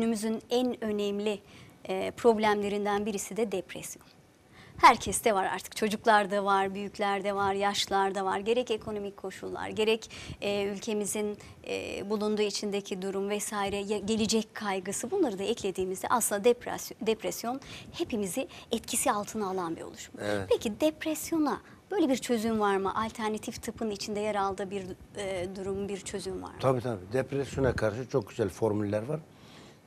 günümüzün en önemli e, problemlerinden birisi de depresyon. Herkeste var artık çocuklarda var, büyüklerde var, yaşlarda var. Gerek ekonomik koşullar, gerek e, ülkemizin e, bulunduğu içindeki durum vesaire, ya- gelecek kaygısı bunları da eklediğimizde aslında depresyon, depresyon hepimizi etkisi altına alan bir oluşum. Evet. Peki depresyona böyle bir çözüm var mı? Alternatif tıpın içinde yer aldığı bir e, durum, bir çözüm var mı? Tabii tabii. Depresyona karşı çok güzel formüller var.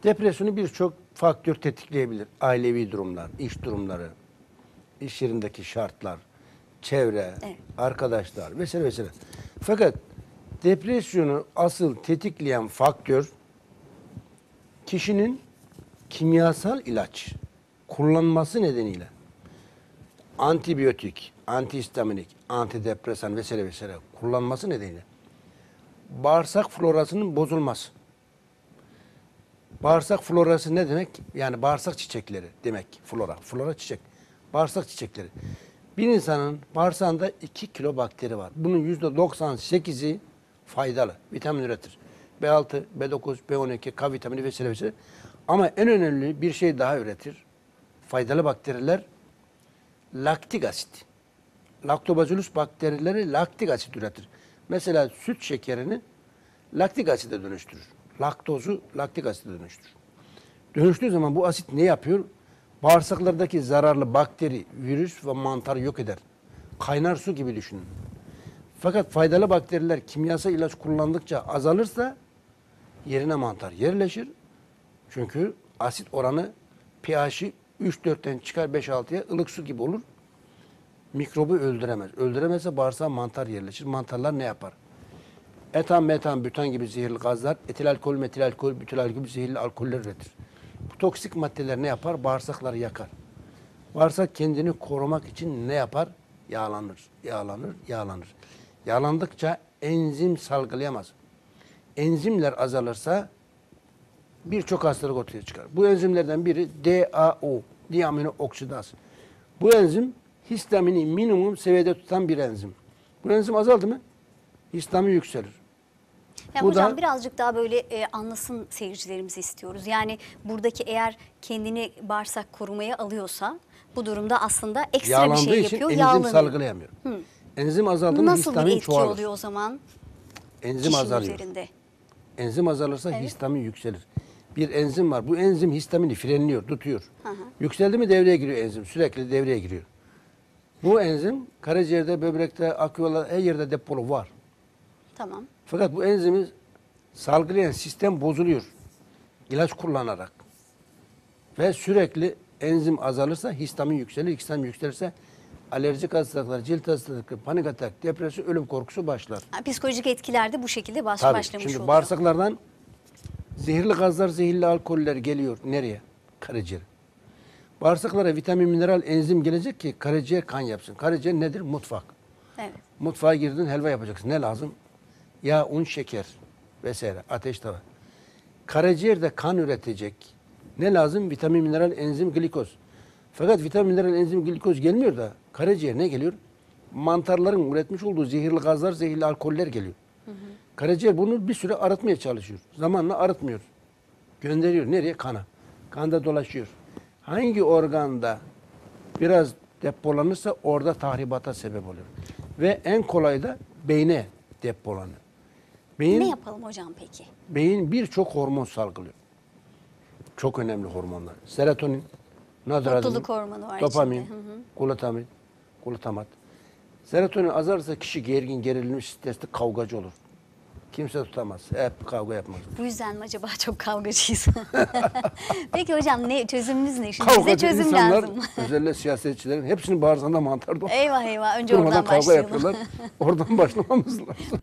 Depresyonu birçok faktör tetikleyebilir. Ailevi durumlar, iş durumları, iş yerindeki şartlar, çevre, Evet. arkadaşlar vesaire vesaire. Fakat depresyonu asıl tetikleyen faktör kişinin kimyasal ilaç kullanması nedeniyle antibiyotik, antihistaminik, antidepresan vesaire vesaire kullanması nedeniyle bağırsak florasının bozulması. Bağırsak florası ne demek? Yani bağırsak çiçekleri demek. Flora. Flora çiçek. Bağırsak çiçekleri. Bir insanın bağırsağında 2 kilo bakteri var. Bunun %98'i faydalı. Vitamin üretir. B6, B9, B12, K vitamini vesaire vesaire. Ama en önemli bir şey daha üretir. Faydalı bakteriler laktik asit. Laktobacillus bakterileri laktik asit üretir. Mesela süt şekerini laktik asite dönüştürür. Laktozu laktik asite dönüştürür. Dönüştüğü zaman bu asit ne yapıyor? Bağırsaklardaki zararlı bakteri, virüs ve mantarı yok eder. Kaynar su gibi düşünün. Fakat faydalı bakteriler kimyasal ilaç kullandıkça azalırsa yerine mantar yerleşir. Çünkü asit oranı pH'i 3-4'ten çıkar 5-6'ya ılık su gibi olur mikrobu öldüremez. Öldüremezse bağırsağa mantar yerleşir. Mantarlar ne yapar? Etan, metan, bütan gibi zehirli gazlar, etil alkol, metil alkol, bütil alkol gibi zehirli alkoller üretir. Bu toksik maddeler ne yapar? Bağırsakları yakar. Bağırsak kendini korumak için ne yapar? Yağlanır, yağlanır, yağlanır. Yağlandıkça enzim salgılayamaz. Enzimler azalırsa birçok hastalık ortaya çıkar. Bu enzimlerden biri DAO, diamino oksidaz. Bu enzim histamini minimum seviyede tutan bir enzim. Bu enzim azaldı mı histamin yükselir. Ya Bu hocam da- birazcık daha böyle e, anlasın seyircilerimizi istiyoruz. Yani buradaki eğer kendini bağırsak korumaya alıyorsa bu durumda aslında ekstra bir Yağlandığı şey için yapıyor. enzim Yağlanıyor. salgılayamıyor. Enzim azaldı mı Nasıl bir histamin etki çoğalır. oluyor o zaman Enzim azalıyor. üzerinde? Enzim azalırsa Evet. histamin yükselir. Bir enzim var. Bu enzim histamini frenliyor, tutuyor. Hı hı. Yükseldi mi devreye giriyor enzim. Sürekli devreye giriyor. Bu enzim karaciğerde, böbrekte, aküyolar her yerde depolu var. Tamam. Fakat bu enzimi salgılayan sistem bozuluyor. İlaç kullanarak. Ve sürekli enzim azalırsa histamin yükselir. Histamin yükselirse alerjik hastalıklar, cilt hastalıkları, panik atak, depresyon, ölüm korkusu başlar. Ha, psikolojik etkiler de bu şekilde baş, Tabii. başlamış Şimdi oluyor. bağırsaklardan zehirli gazlar, zehirli alkoller geliyor. Nereye? Karaciğer. Bağırsaklara vitamin, mineral, enzim gelecek ki karaciğer kan yapsın. Karaciğer nedir? Mutfak. Evet. Mutfağa girdin helva yapacaksın. Ne lazım? Yağ, un, şeker vesaire. Ateş tava. Karaciğer de kan üretecek. Ne lazım? Vitamin, mineral, enzim, glikoz. Fakat vitamin, mineral, enzim, glikoz gelmiyor da karaciğer ne geliyor? Mantarların üretmiş olduğu zehirli gazlar, zehirli alkoller geliyor. Karaciğer bunu bir süre arıtmaya çalışıyor. Zamanla arıtmıyor. Gönderiyor. Nereye? Kana. Kanda dolaşıyor. Hangi organda biraz depolanırsa orada tahribata sebep oluyor. Ve en kolay da beyne depolanıyor. Beyin, Ne yapalım hocam peki? beyin birçok hormon salgılıyor. Çok önemli hormonlar. Serotonin, noradrenalin, Mutluluk hormonu var dopamin, glutamin, glutamat. Serotonin azalırsa kişi gergin, gerilimli, stresli, kavgacı olur. Kimse tutamaz. Hep kavga yapmaz. Bu yüzden mi acaba çok kavgacıyız? Peki hocam ne çözümümüz ne? Şimdi bize Kavgacı çözüm insanlar, lazım. özellikle siyasetçilerin hepsinin bağırsağında mantar dolu. eyvah eyvah önce Durmadan oradan kavga başlayalım. yapıyorlar. Oradan başlamamız lazım.